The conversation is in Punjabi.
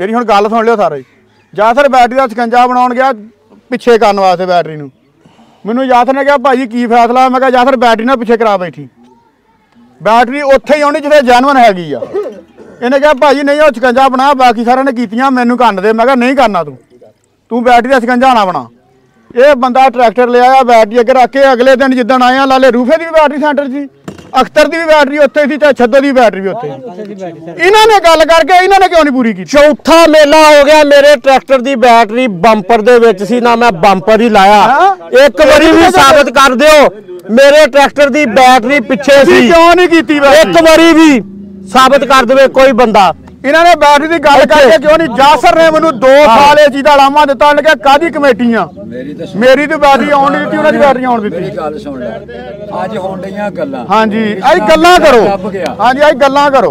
ਮੇਰੀ ਹੁਣ ਗੱਲ ਸੁਣ ਲਿਓ ਸਾਰੇ। ਜਾਂ ਜਾਸਰ ਬੈਟਰੀ ਦਾ ਸ਼ਿਕੰਜਾ ਬਣਾਉਣ ਗਿਆ ਪਿੱਛੇ ਕਰਨ ਵਾਸਤੇ ਬੈਟਰੀ ਨੂੰ। ਮੈਨੂੰ ਜਾਸਰ ਨੇ ਕਿਹਾ, ਭਾਜੀ, ਕੀ ਫੈਸਲਾ? ਮੈਂ ਕਿਹਾ ਜਾਸਰ ਬੈਟਰੀ ਨਾਲ ਪਿੱਛੇ ਕਰਾ ਬੈਠੀ। ਬੈਟਰੀ ਉੱਥੇ ਹੀ ਆਉਣੀ ਜਿੱਥੇ ਜੈਨੂਨ ਹੈਗੀ ਆ। ਇਹਨੇ ਕਿਹਾ, ਭਾਜੀ, ਨਹੀਂ, ਉਹ ਸ਼ਿਕੰਜਾ ਬਣਾ, ਬਾਕੀ ਸਾਰਿਆਂ ਨੇ ਕੀਤੀਆਂ, ਮੈਨੂੰ ਕੰਨ ਦੇ। ਮੈਂ ਕਿਹਾ, ਨਹੀਂ ਕਰਨਾ ਤੂੰ। ਤੂੰ ਬੈਟਰੀ ਦਾ ਸ਼ਿਕੰਜਾ ਨਾ ਬਣਾ। ਇਹ ਬੰਦਾ ਟਰੈਕਟਰ ਲਿਆ ਆ ਬੈਟਰੀ ਅੱਗੇ ਰੱਖ ਕੇ ਅਗਲੇ ਦਿਨ ਜਿੱਦਣ ਆਇਆ ਆ, ਲਾਲੇ ਰੂਫੇ ਦੀ ਵੀ ਬੈਟਰੀ ਸੈਂਟਰ ਸੀ। ਅਖਤਰ ਦੀ ਵੀ ਬੈਟਰੀ ਉੱਥੇ ਸੀ ਤੇ ਛੱਦੋ ਦੀ ਬੈਟਰੀ ਵੀ ਉੱਥੇ ਇਹਨਾਂ ਨੇ ਗੱਲ ਕਰਕੇ ਇਹਨਾਂ ਨੇ ਕਿਉਂ ਨਹੀਂ ਪੂਰੀ ਕੀਤੀ? ਚੌਥਾ ਮੇਲਾ ਹੋ ਗਿਆ ਮੇਰੇ ਟਰੈਕਟਰ ਦੀ ਬੈਟਰੀ ਬੰਪਰ ਦੇ ਵਿੱਚ ਸੀ ਨਾ ਮੈਂ ਬੰਪਰ ਹੀ ਲਾਇਆ? ਇੱਕ ਵਾਰੀ ਵੀ ਸਾਬਤ ਕਰ ਦਿਓ ਮੇਰੇ ਟਰੈਕਟਰ ਦੀ ਬੈਟਰੀ ਪਿੱਛੇ ਸੀ। ਕਿਉਂ ਨਹੀਂ ਕੀਤੀ ਇੱਕ ਵਾਰੀ ਵੀ ਸਾਬਤ ਕਰ ਦੇਵੇ ਕੋਈ ਬੰਦਾ। ਇਹਨਾਂ ਨੇ ਬੈਟਰੀ ਦੀ ਗੱਲ ਕਰਕੇ ਕਿਉਂ ਨਹੀਂ? ਜਾਸਰ ਨੇ ਮੈਨੂੰ 2 ਸਾਲ ਇਹ ਚੀਜ਼ ਦਾ ਲਾਮਾ ਦਿੱਤਾ। ਉਹਨੇ ਕਿਹਾ ਕਾਦੀ ਕਮੇਟੀਆਂ? ਮੇਰੀ ਤਾਂ ਬੈਟਰੀ ਆਉਣ ਨਹੀਂ ਦਿੱਤੀ ਉਹਨਾਂ ਦੀ ਬੈਟਰੀ ਆਉਣ ਦਿੱਤੀ। ਮੇਰੀ ਗੱਲ ਸੁਣ ਲੈ। ਅੱਜ ਹੋਣ ਡਈਆਂ ਗੱਲਾਂ। ਹਾਂਜੀ ਆਈ ਗੱਲਾਂ ਕਰੋ। ਹਾਂਜੀ ਆਈ ਗੱਲਾਂ ਕਰੋ।